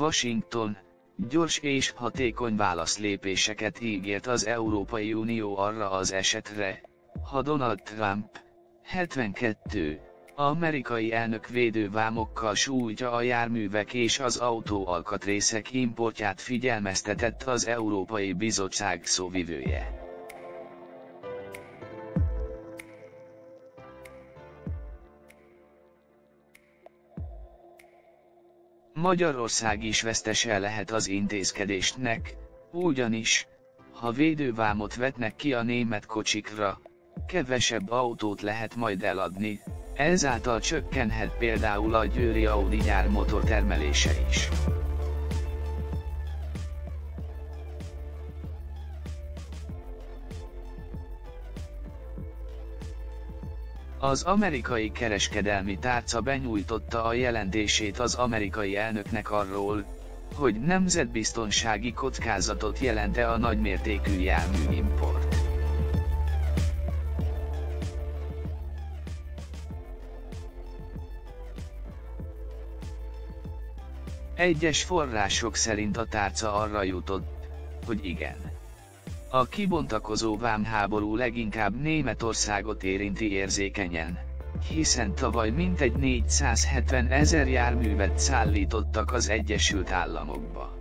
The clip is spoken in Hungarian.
Washington, gyors és hatékony válaszlépéseket ígért az Európai Unió arra az esetre, ha Donald Trump, 72, amerikai elnök védővámokkal sújtja a járművek és az autó alkatrészek importját figyelmeztetett az Európai Bizottság szóvivője. Magyarország is vesztese lehet az intézkedésnek, ugyanis, ha védővámot vetnek ki a német kocsikra, kevesebb autót lehet majd eladni, ezáltal csökkenhet például a győri Audi gyár motortermelése is. Az amerikai kereskedelmi tárca benyújtotta a jelentését az amerikai elnöknek arról, hogy nemzetbiztonsági kockázatot jelente a nagymértékű járműimport. Egyes források szerint a tárca arra jutott, hogy igen. A kibontakozó vámháború leginkább Németországot érinti érzékenyen, hiszen tavaly mintegy 470 ezer járművet szállítottak az Egyesült Államokba.